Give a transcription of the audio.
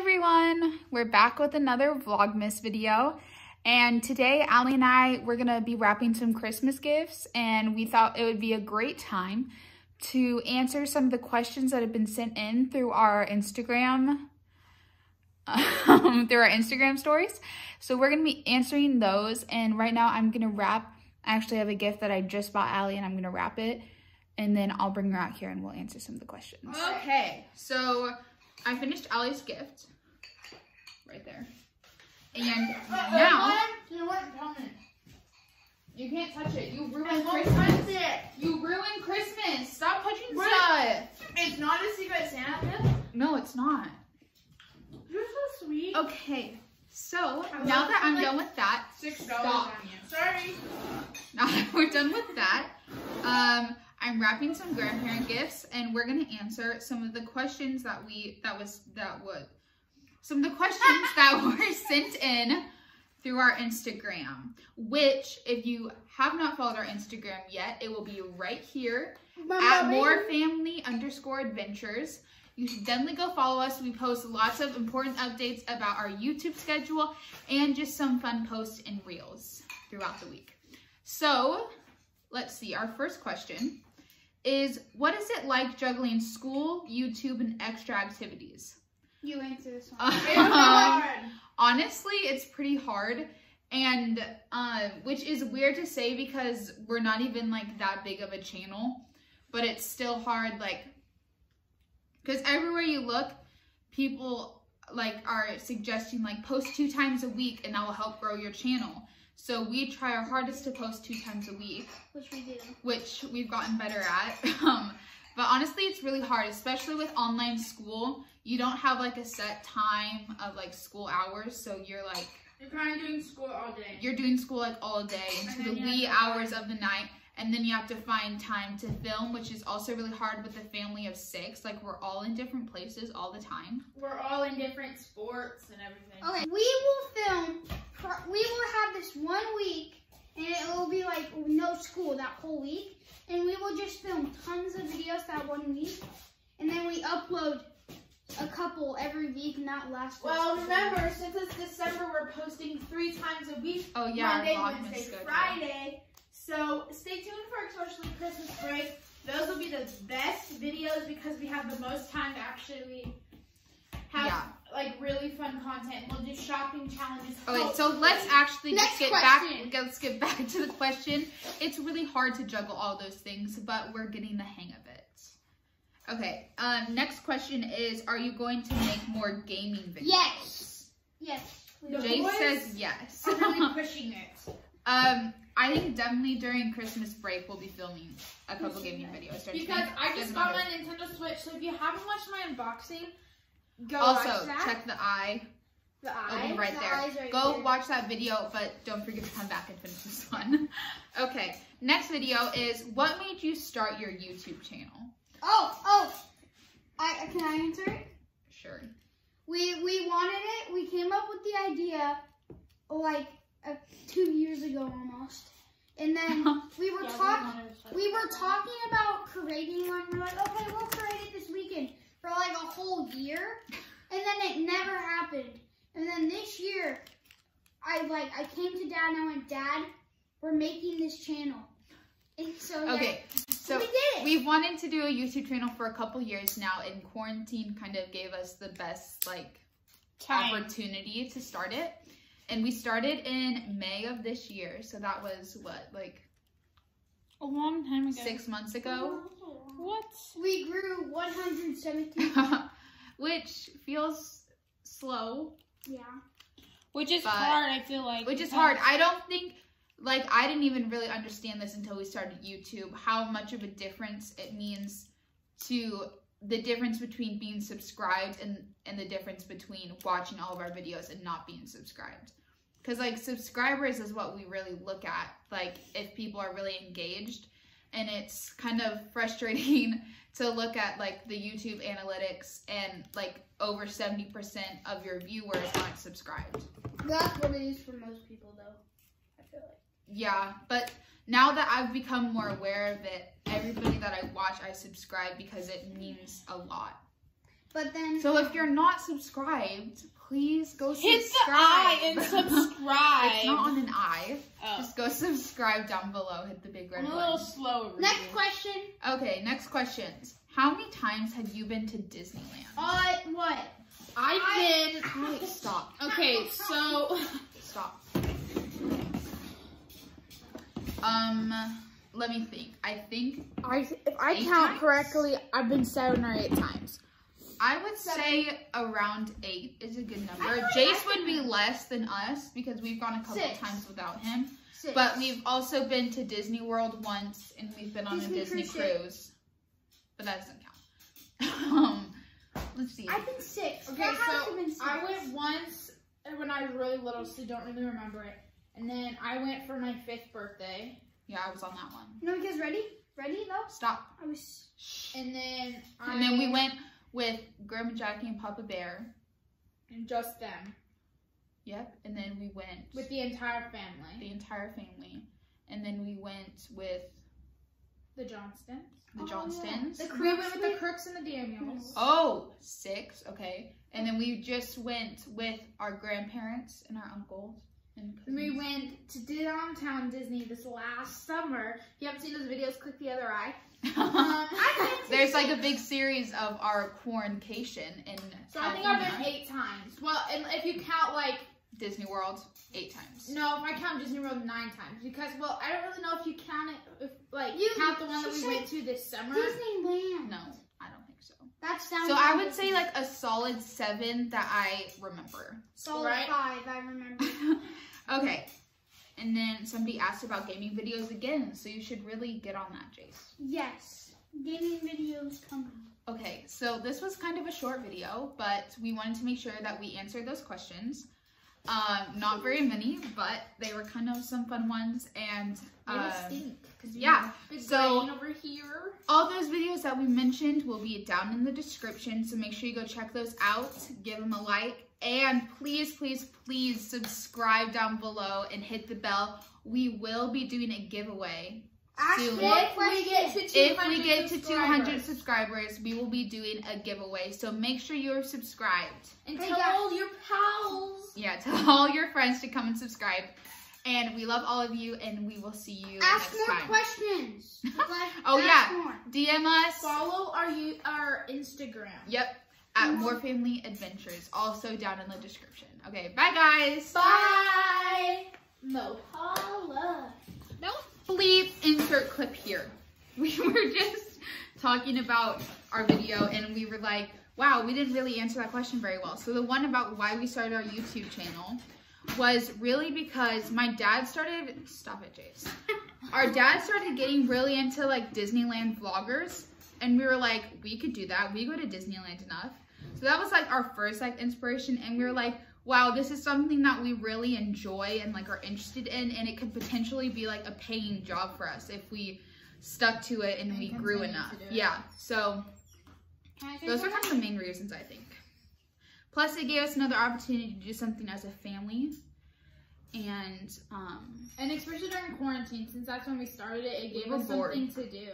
everyone, we're back with another Vlogmas video. And today, Ally and I, we're gonna be wrapping some Christmas gifts and we thought it would be a great time to answer some of the questions that have been sent in through our Instagram, um, through our Instagram stories. So we're gonna be answering those and right now I'm gonna wrap, I actually have a gift that I just bought Ally and I'm gonna wrap it and then I'll bring her out here and we'll answer some of the questions. Okay, so I finished Ally's gift right there. And now you can't touch it. You ruined Christmas. You ruined Christmas. Stop touching stuff. It's not a secret Santa gift. No, it's not. You're so sweet. Okay, so now that I'm like done with that, Six Stop. dollars on you. Sorry. now that we're done with that, um, I'm wrapping some grandparent gifts, and we're gonna answer some of the questions that we that was that would some of the questions that were sent in through our Instagram. Which, if you have not followed our Instagram yet, it will be right here at Moore family underscore adventures. You should definitely go follow us. We post lots of important updates about our YouTube schedule and just some fun posts and reels throughout the week. So let's see. Our first question is what is it like juggling school, YouTube, and extra activities? You answer this one. Um, honestly, it's pretty hard. And uh, which is weird to say because we're not even like that big of a channel, but it's still hard. Like, because everywhere you look, people like are suggesting like post two times a week, and that will help grow your channel. So we try our hardest to post two times a week Which we do. which we've gotten better at. Um, but honestly, it's really hard, especially with online school. You don't have like a set time of like school hours, so you're like You're kind of doing school all day. you're doing school like all day into the wee hours of the night, and then you have to find time to film, which is also really hard with a family of six. Like we're all in different places all the time. We're all in different sports and everything. Okay, we will film. We will have this one week, and it will be like no school that whole week, and we will just film tons of videos that one week, and then we upload a couple every week, not last. Week. Well, remember, since it's December, we're posting three times a week. Oh yeah, Monday, our Vlogmas Wednesday, schedule. Friday. So stay tuned for especially Christmas break. Those will be the best videos because we have the most time to actually have Yeah. like really fun content. We'll do shopping challenges. Okay, so let's actually just Next get question. back. Let's get back to the question. It's really hard to juggle all those things, but we're getting the hang of it. Okay. Um. Next question is: Are you going to make more gaming videos? Yes. Yes. The. Jay says yes. are really pushing it. Um. I think definitely during Christmas break we'll be filming a couple gaming videos. Because? I just got my. Nintendo Switch, so if you haven't watched my unboxing, go Also, watch that. check the eye. the It'll eye. be right The there. right Go there. watch that video, but don't forget to come back and finish this one. okay, next video is what made you start your YouTube channel? Oh, oh. I can I answer it? Sure. We we wanted it. We came up with the idea like uh, two years ago almost, and then we were Yeah, talking. wanted to start We were talking about creating one. We're like, okay, we'll create it this weekend for like a whole year, and then it never happened. And then this year, I like I came to Dad and I went, Dad, we're making this channel. And so yeah, Okay, so we did it. we've wanted to do a YouTube channel for a couple years now, and quarantine kind of gave us the best like Time. opportunity to start it. And we started in May of this year, so that was what like a long time ago. six months ago, What? we grew 117. which feels slow. yeah. Which is But- hard, I feel like. which is hard. I don't think like I didn't even really understand this until we started YouTube how much of a difference it means to the difference between being subscribed and and the difference between watching all of our videos and not being subscribed. Cuz like subscribers is what we really look at like if people are really engaged and it's kind of frustrating to look at like the YouTube analytics and like over 70% of your viewers aren't subscribed. That's what it is for most people, though. I feel like. Yeah, but now that I've become more aware of it, everybody that I watch, I subscribe because it means a lot. But then So if you're not subscribed, please go Hit the subscribe. eye and subscribe. it's not on an eye. Oh. Just go subscribe down below. Hit the big red I'm a little button. slow over next here. question. Okay, next questions. How many times have you been to Disneyland? Uh, what? I've I- been. Wait, stop. Okay, so Stop. Um, let me think. I think I if I count times? correctly, I've been seven or eight times. I would Seven. say around eight is a good number. Jayce would be less than us because we've gone a couple Six. times without him. Six. But we've also been to Disney World once, and we've been on Disney a Disney cruise cruise. But that doesn't count. um, let's see. I've been six. Okay, so been six. I went once when I was really little, so don't really remember it. And then I went for my fifth birthday, Yeah, I was on that one. No, because ready? Ready though? Stop. I was. and then I And then we went with Grandma Jackie and Papa Bear. and just them Yep. And then we went with the entire family, the entire family. And then we went with the Johnstons. the Oh, yeah. Johnstons. The We went with the Crooks and the Daniels. Oh, six. Okay. And then we just went with our grandparents and our uncles. We went to downtown Disney this last summer. If you haven't seen those videos, click the other eye. Um, There's like a big series of our quarantation in So I think I've been eight times. Well, if you count like Disney World eight times. no, if I count Disney World nine times because well, I don't really know if you count it if like You- count the one that we went to this summer. Disneyland. No, I don't think so. That sounds. So I would say like a solid seven that I remember. solid right? five. I remember. okay. And then somebody asked about gaming videos again, so you should really get on that, Jayce. yes, gaming videos coming. Okay, so this was kind of a short video, but we wanted to make sure that we answered those questions. Um, not very many, but they were kind of some fun ones, and us stink. yeah, so- over here. all those videos that we mentioned will be down in the description, so make sure you go check those out, give them a like, and please, please, please subscribe down below and hit the bell. We will be doing a giveaway. Ask Soon. If we get questions. to If we get to 200 subscribers. subscribers, we will be doing a giveaway, so make sure you're subscribed. and tell guys. all your pals. Yeah, tell all your friends to come and subscribe. And we love all of you, and we will see you Ask next more time. questions. Oh, Ask yeah. More. DM us. Follow our you our Instagram. Yep, at mm-hmm. Moore Family Adventures, also down in the description. Okay, bye guys. Bye. No. Holla. Bleep insert clip here. We were just talking about our video, and we were like, wow, we didn't really answer that question very well. So the one about why we started our YouTube channel was really because my dad started, stop it, Jayce. Our dad started getting really into like Disneyland vloggers, and we were like, we could do that. We go to Disneyland enough. So that was like our first like inspiration, and we were like, wow, this is something that we really enjoy and like are interested in, and it could potentially be like a paying job for us if we stuck to it and, And we grew enough. Yeah. So Can I say those are kind of the main reasons I think. Plus, it gave us another opportunity to do something as a family, and um, And especially during quarantine, since that's when we started it, it gave us bored. something to do.